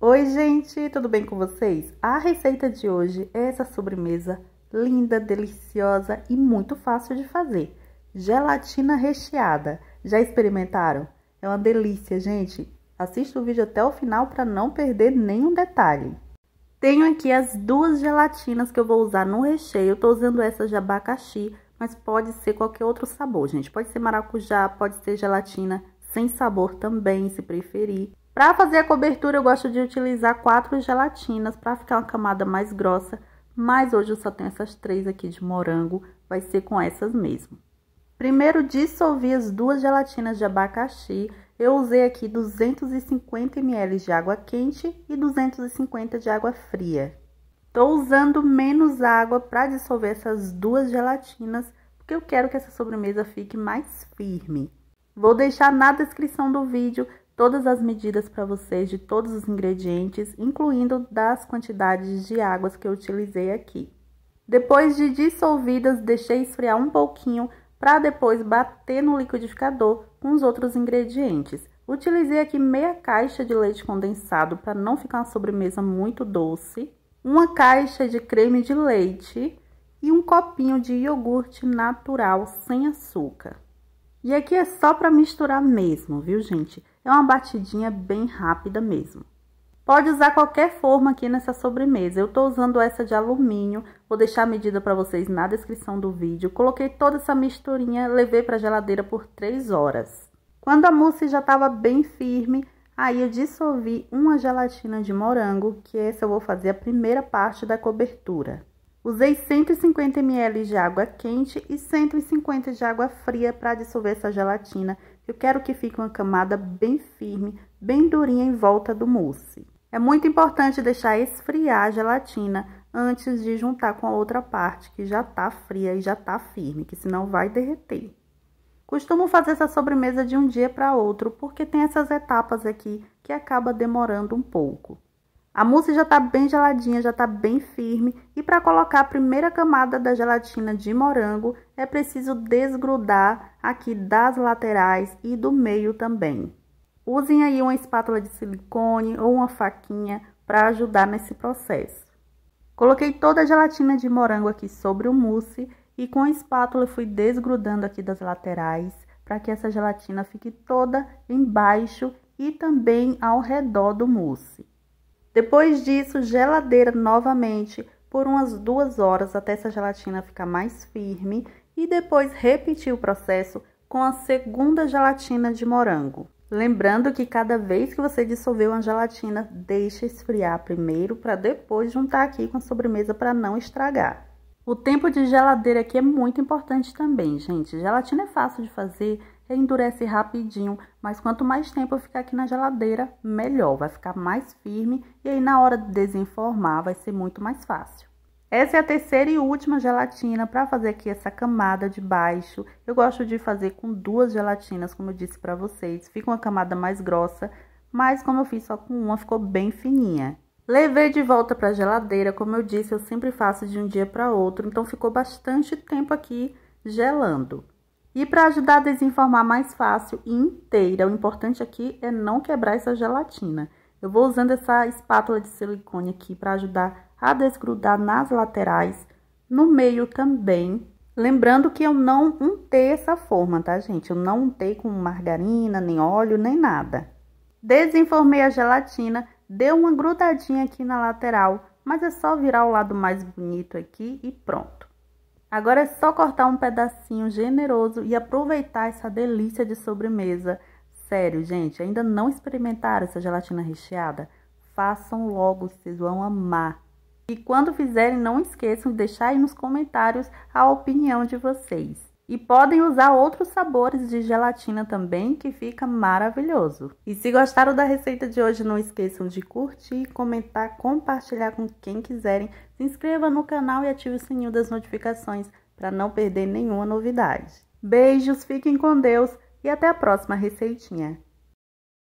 Oi, gente, tudo bem com vocês? A receita de hoje é essa sobremesa linda, deliciosa e muito fácil de fazer. Gelatina recheada. Já experimentaram? É uma delícia, gente. Assista o vídeo até o final para não perder nenhum detalhe. Tenho aqui as duas gelatinas que eu vou usar no recheio. Tô usando essa de abacaxi, mas pode ser qualquer outro sabor, gente. Pode ser maracujá, pode ser gelatina sem sabor também, se preferir. Para fazer a cobertura, eu gosto de utilizar quatro gelatinas para ficar uma camada mais grossa, mas hoje eu só tenho essas três aqui de morango, vai ser com essas mesmo. Primeiro, dissolvi as duas gelatinas de abacaxi. Eu usei aqui 250 ml de água quente e 250 de água fria. Tô usando menos água para dissolver essas duas gelatinas, porque eu quero que essa sobremesa fique mais firme. Vou deixar na descrição do vídeo todas as medidas para vocês de todos os ingredientes, incluindo das quantidades de águas que eu utilizei aqui. Depois de dissolvidas, deixei esfriar um pouquinho para depois bater no liquidificador com os outros ingredientes. Utilizei aqui meia caixa de leite condensado para não ficar uma sobremesa muito doce, uma caixa de creme de leite e um copinho de iogurte natural sem açúcar. E aqui é só para misturar mesmo, viu, gente? É uma batidinha bem rápida mesmo. Pode usar qualquer forma aqui nessa sobremesa. Eu tô usando essa de alumínio. Vou deixar a medida para vocês na descrição do vídeo. Coloquei toda essa misturinha, levei para geladeira por 3 horas. Quando a mousse já estava bem firme, aí eu dissolvi uma gelatina de morango, que essa eu vou fazer a primeira parte da cobertura. Usei 150 ml de água quente e 150 de água fria para dissolver essa gelatina. Eu quero que fique uma camada bem firme, bem durinha em volta do mousse. É muito importante deixar esfriar a gelatina antes de juntar com a outra parte que já tá fria e já tá firme, que senão vai derreter. Costumo fazer essa sobremesa de um dia para outro, porque tem essas etapas aqui que acaba demorando um pouco. A mousse já está bem geladinha, já está bem firme e para colocar a primeira camada da gelatina de morango é preciso desgrudar aqui das laterais e do meio também. Usem aí uma espátula de silicone ou uma faquinha para ajudar nesse processo. Coloquei toda a gelatina de morango aqui sobre o mousse e com a espátula fui desgrudando aqui das laterais para que essa gelatina fique toda embaixo e também ao redor do mousse. Depois disso, geladeira novamente por umas duas horas até essa gelatina ficar mais firme e depois repetir o processo com a segunda gelatina de morango. Lembrando que cada vez que você dissolver uma gelatina, deixe esfriar primeiro para depois juntar aqui com a sobremesa para não estragar. O tempo de geladeira aqui é muito importante também, gente. Gelatina é fácil de fazer, endurece rapidinho, mas quanto mais tempo ficar aqui na geladeira, melhor, vai ficar mais firme e aí na hora de desenformar vai ser muito mais fácil. Essa é a terceira e última gelatina para fazer aqui essa camada de baixo. Eu gosto de fazer com duas gelatinas, como eu disse para vocês. Fica uma camada mais grossa, mas como eu fiz só com uma, ficou bem fininha. Levei de volta para a geladeira, como eu disse, eu sempre faço de um dia para outro, então ficou bastante tempo aqui gelando. E para ajudar a desenformar mais fácil e inteira, o importante aqui é não quebrar essa gelatina. Eu vou usando essa espátula de silicone aqui para ajudar a desgrudar nas laterais, no meio também. Lembrando que eu não untei essa forma, tá, gente? Eu não untei com margarina, nem óleo, nem nada. Desenformei a gelatina, deu uma grudadinha aqui na lateral, mas é só virar o lado mais bonito aqui e pronto. Agora é só cortar um pedacinho generoso e aproveitar essa delícia de sobremesa. Sério, gente, ainda não experimentaram essa gelatina recheada? Façam logo, vocês vão amar. E quando fizerem, não esqueçam de deixar aí nos comentários a opinião de vocês. E podem usar outros sabores de gelatina também, que fica maravilhoso. E se gostaram da receita de hoje, não esqueçam de curtir, comentar, compartilhar com quem quiserem. Se inscreva no canal e ative o sininho das notificações para não perder nenhuma novidade. Beijos, fiquem com Deus e até a próxima receitinha.